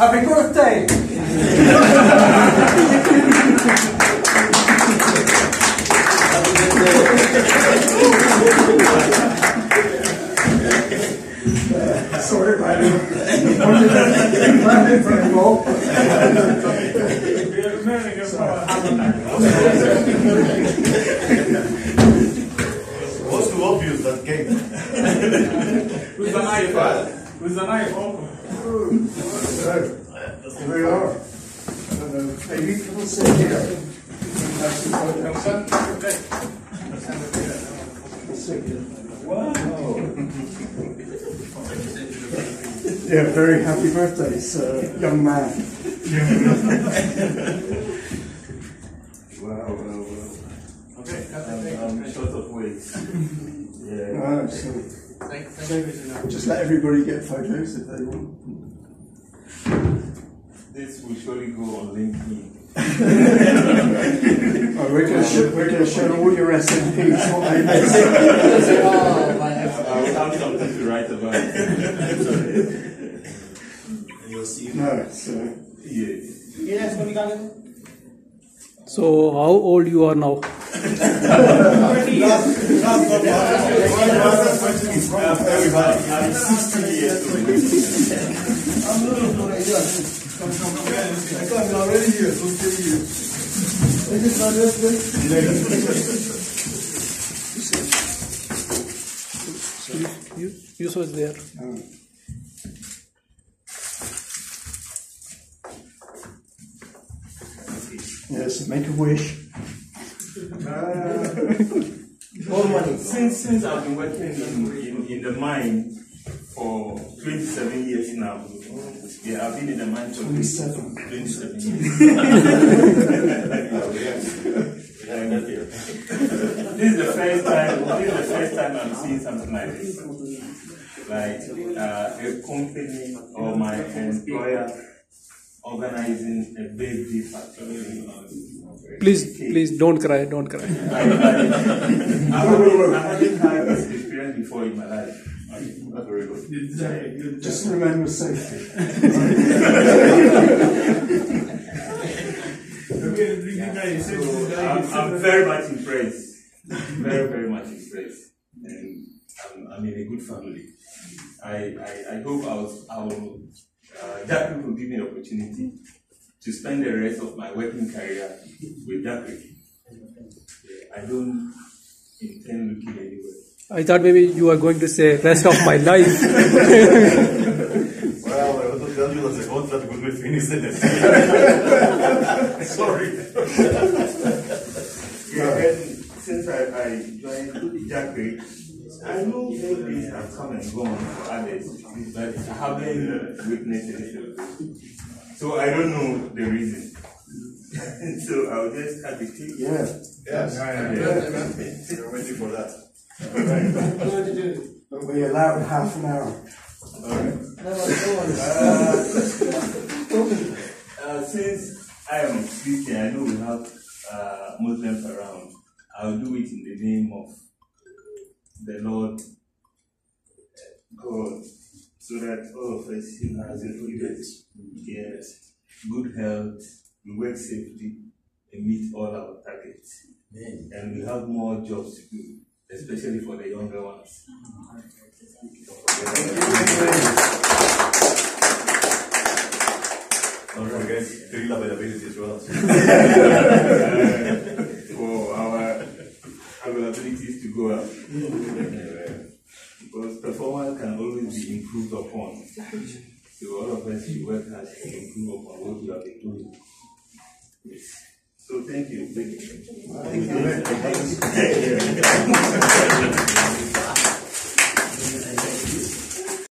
Happy birthday! Sorry about it. Wanted to plan it very well. What's too obvious that game? Who's the knife? Who's the knife? Open. So, here we are. Baby, come and sit here. That's. Sit here. Yeah, very happy birthday, sir, young man. Wow, wow, wow. Okay, I'm, I'm short of weight. Yeah. Uh, so, just let everybody get photos if they want. This will surely go on LinkedIn. Oh, we're going to show, we're going to show all your SMPs what they missed. I will have something to write about. and you'll see. No, so Yeah. So, how old you are now? Everybody, I'm 60 years old. You, you was there. yes, make a wish. Since since I've been working in, in, in the mine for 27 years now. Yeah, I've been in the mine for 27. 27 years. This is the first time. This is the first time I'm seeing something like this. Like uh, a company or my employer organizing a baby factory. Please, please don't cry, don't cry. I, I, I, haven't, I haven't had this experience before in my life. That's very good. Just remember safety. I'm, I'm very much impressed. Very, very much impressed. And I'm, I'm in a good family. I, I, I hope I was, I will, uh, Jackie will give me the opportunity to spend the rest of my working career with Jackie. I don't intend looking anywhere. I thought maybe you were going to say rest of my life. Well, I want to tell you that the contract will be finished in Sorry. yeah, and since I, I joined Jackie, I know things have come and gone for others, but I haven't witnessed anything. So I don't know the reason. so I'll just have to take Yeah. Yes. You're waiting for that. But we allowed half an hour. Uh, since I am Christian, I know we have uh, Muslims around. I'll do it in the name of the Lord uh, God, so that all of us can have good yes, good health, we work safely, and meet all our targets. And we have more jobs to do, especially for the younger ones. Don't forget field availability as well. for our availabilities to go up. Uh, because performance can always be improved upon. So all of us should work hard to improve upon what we have been doing. Yes. So thank you. Thank you. Thank you.